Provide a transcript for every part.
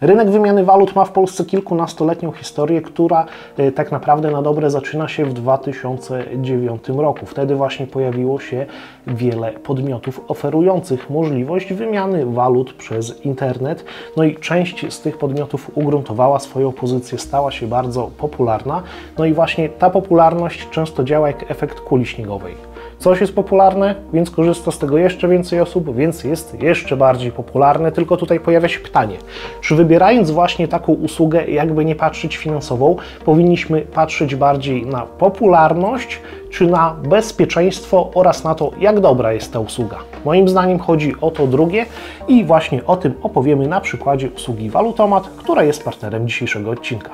Rynek wymiany walut ma w Polsce kilkunastoletnią historię, która e, tak naprawdę na dobre zaczyna się w 2009 roku. Wtedy właśnie pojawiło się wiele podmiotów oferujących możliwość wymiany walut przez internet. No i część z tych podmiotów ugruntowała swoją pozycję, stała się bardzo popularna. No i właśnie ta popularność często działa jak efekt kuli śniegowej. Coś jest popularne, więc korzysta z tego jeszcze więcej osób, więc jest jeszcze bardziej popularne. Tylko tutaj pojawia się pytanie, czy wybierając właśnie taką usługę, jakby nie patrzeć finansową, powinniśmy patrzeć bardziej na popularność, czy na bezpieczeństwo oraz na to, jak dobra jest ta usługa. Moim zdaniem chodzi o to drugie i właśnie o tym opowiemy na przykładzie usługi Walutomat, która jest partnerem dzisiejszego odcinka.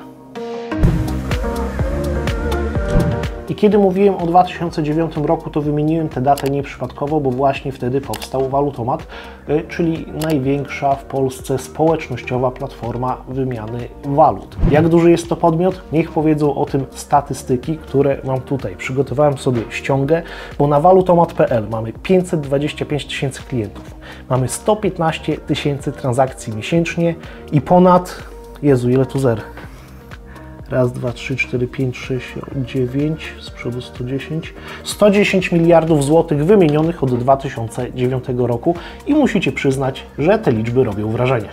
I kiedy mówiłem o 2009 roku, to wymieniłem tę datę nieprzypadkowo, bo właśnie wtedy powstał Walutomat, y, czyli największa w Polsce społecznościowa platforma wymiany walut. Jak duży jest to podmiot? Niech powiedzą o tym statystyki, które mam tutaj. Przygotowałem sobie ściągę, bo na walutomat.pl mamy 525 tysięcy klientów, mamy 115 tysięcy transakcji miesięcznie i ponad, Jezu, ile tu zer? Raz, dwa, trzy, cztery, pięć, sześć, dziewięć, z przodu 110. 110 miliardów złotych wymienionych od 2009 roku i musicie przyznać, że te liczby robią wrażenie.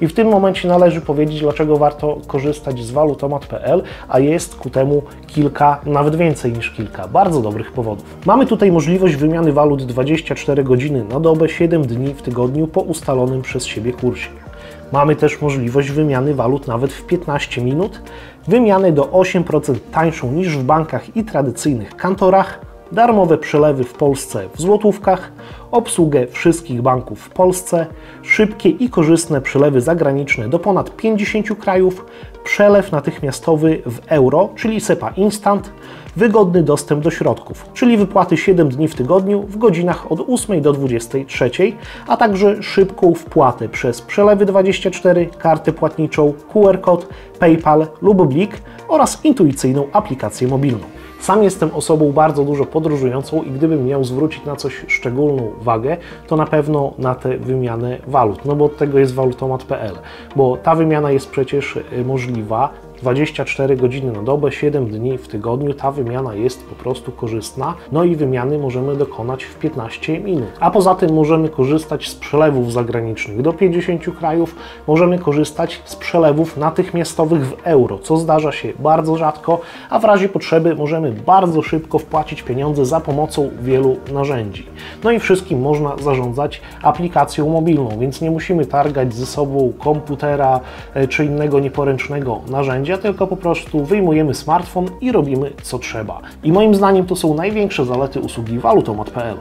I w tym momencie należy powiedzieć, dlaczego warto korzystać z walutomat.pl, a jest ku temu kilka, nawet więcej niż kilka, bardzo dobrych powodów. Mamy tutaj możliwość wymiany walut 24 godziny na dobę, 7 dni w tygodniu po ustalonym przez siebie kursie. Mamy też możliwość wymiany walut nawet w 15 minut, wymianę do 8% tańszą niż w bankach i tradycyjnych kantorach, darmowe przelewy w Polsce w złotówkach, obsługę wszystkich banków w Polsce, szybkie i korzystne przelewy zagraniczne do ponad 50 krajów, przelew natychmiastowy w euro, czyli SEPA Instant, wygodny dostęp do środków, czyli wypłaty 7 dni w tygodniu w godzinach od 8 do 23, a także szybką wpłatę przez przelewy 24, kartę płatniczą, QR kod, PayPal lub Blik oraz intuicyjną aplikację mobilną. Sam jestem osobą bardzo dużo podróżującą i gdybym miał zwrócić na coś szczególną uwagę, to na pewno na tę wymianę walut, no bo od tego jest walutomat.pl, bo ta wymiana jest przecież y, możliwa 24 godziny na dobę, 7 dni w tygodniu. Ta wymiana jest po prostu korzystna. No i wymiany możemy dokonać w 15 minut. A poza tym możemy korzystać z przelewów zagranicznych do 50 krajów. Możemy korzystać z przelewów natychmiastowych w euro, co zdarza się bardzo rzadko, a w razie potrzeby możemy bardzo szybko wpłacić pieniądze za pomocą wielu narzędzi. No i wszystkim można zarządzać aplikacją mobilną, więc nie musimy targać ze sobą komputera e, czy innego nieporęcznego narzędzia narzędzia, tylko po prostu wyjmujemy smartfon i robimy co trzeba. I moim zdaniem to są największe zalety usługi walutomat.pl.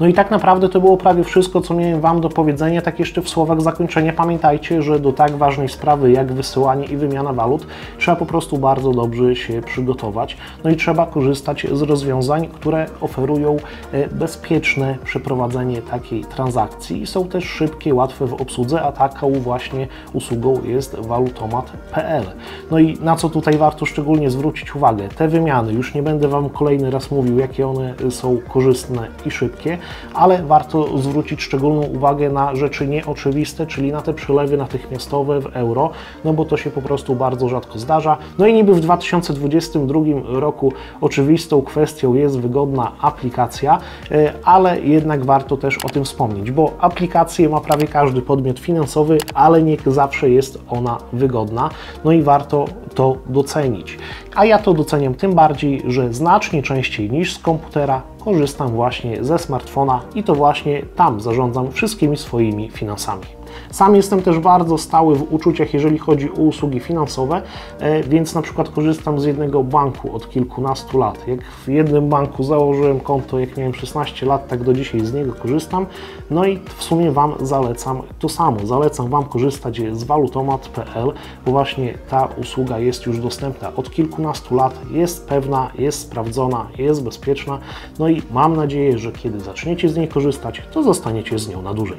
No i tak naprawdę to było prawie wszystko, co miałem Wam do powiedzenia. Tak jeszcze w słowach zakończenia pamiętajcie, że do tak ważnej sprawy jak wysyłanie i wymiana walut trzeba po prostu bardzo dobrze się przygotować. No i trzeba korzystać z rozwiązań, które oferują e, bezpieczne przeprowadzenie takiej transakcji i są też szybkie, łatwe w obsłudze, a taką właśnie usługą jest walutomat.pl. No i na co tutaj warto szczególnie zwrócić uwagę? Te wymiany, już nie będę Wam kolejny raz mówił, jakie one są korzystne i szybkie, ale warto zwrócić szczególną uwagę na rzeczy nieoczywiste, czyli na te przelewy natychmiastowe w euro, no bo to się po prostu bardzo rzadko zdarza. No i niby w 2022 roku oczywistą kwestią jest wygodna aplikacja, e, ale jednak warto też o tym wspomnieć, bo aplikację ma prawie każdy podmiot finansowy, ale nie zawsze jest ona wygodna, no i warto to docenić. A ja to doceniam tym bardziej, że znacznie częściej niż z komputera korzystam właśnie ze smartfona i to właśnie tam zarządzam wszystkimi swoimi finansami. Sam jestem też bardzo stały w uczuciach, jeżeli chodzi o usługi finansowe, e, więc na przykład korzystam z jednego banku od kilkunastu lat. Jak w jednym banku założyłem konto, jak miałem 16 lat, tak do dzisiaj z niego korzystam. No i w sumie Wam zalecam to samo. Zalecam Wam korzystać z walutomat.pl, bo właśnie ta usługa jest już dostępna od kilkunastu lat, jest pewna, jest sprawdzona, jest bezpieczna. No i mam nadzieję, że kiedy zaczniecie z niej korzystać, to zostaniecie z nią na dłużej.